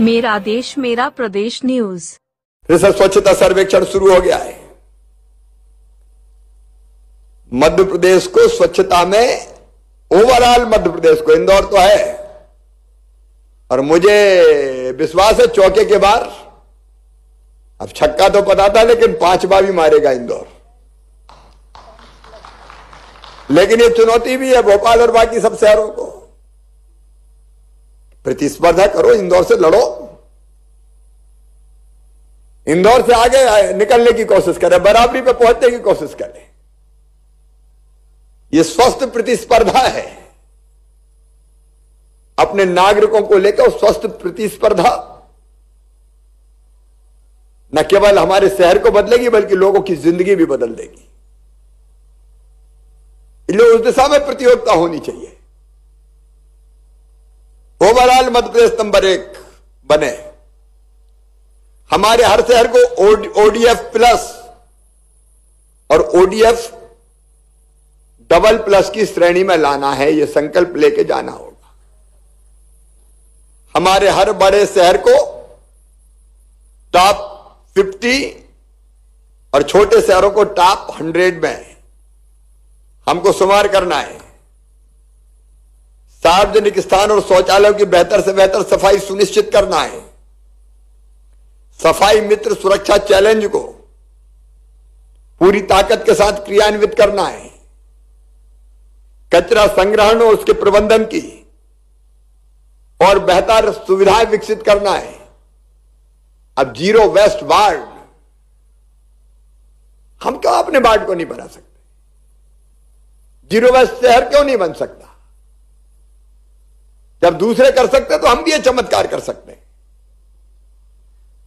मेरा देश, मेरा प्रदेश न्यूज़। फिर से स्वच्छता सर्वेक्षण शुरू हो गया है। मध्य प्रदेश को स्वच्छता में ओवरऑल मध्य प्रदेश को, इंदौर तो है। और मुझे विश्वास है, चौके के बाहर अब छक्का तो पता था, लेकिन पांचवा भी मारेगा इंदौर। लेकिन ये चुनौती भी है, भोपाल और बाकी सब शहरों को। प्रतिस्पर्धा करो, इंदौर से लड़ो। इंदौर से आगे निकलने की कोशिश करें, बराबरी पे पहुँचने की कोशिश करें। यह स्वस्थ प्रतिस्पर्धा है। अपने नागरिकों को लेकर स्वस्थ प्रतिस्पर्धा। न केवल हमारे शहर को बदलेगी, बल्कि लोगों की ज़िंदगी भी बदल देगी। इसलिए उस दिशा में प्रतियोगिता होनी चाहिए। ओवरऑल मध्यप्रदेश नंबर एक बने। हमारे हर शहर को ओडीएफ प्लस और ओडीएफ डबल प्लस की श्रेणी में लाना है यह संकल्प लेके जाना होगा। हमारे हर बड़े शहर को टॉप 50 और छोटे शहरों को टॉप 100 में हमको शुमार करना है। सार्वजनिक स्थान और शौचालयों की बेहतर से बेहतर सफ़ाई सुनिश्चित करना है। सफ़ाई मित्र सुरक्षा चैलेंज को पूरी ताकत के साथ क्रियान्वित करना है। कचरा संग्रहण और उसके प्रबंधन की और बेहतर सुविधाएँ विकसित करना है। अब ज़ीरो वेस्ट वार्ड, हम क्यों अपने वार्ड को नहीं बना सकते? ज़ीरो वेस्ट शहर क्यों नहीं बन सकता? जब दूसरे कर सकते तो हम भी ये चमत्कार कर सकते हैं।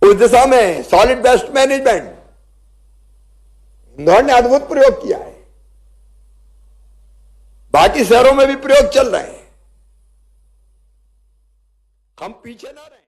उस दिशा में सॉलिड वेस्ट मैनेजमेंट इंदौर ने अद्भुत प्रयोग किया है। बाकी शहरों में भी प्रयोग चल रहे हैं। हम पीछे ना रहे।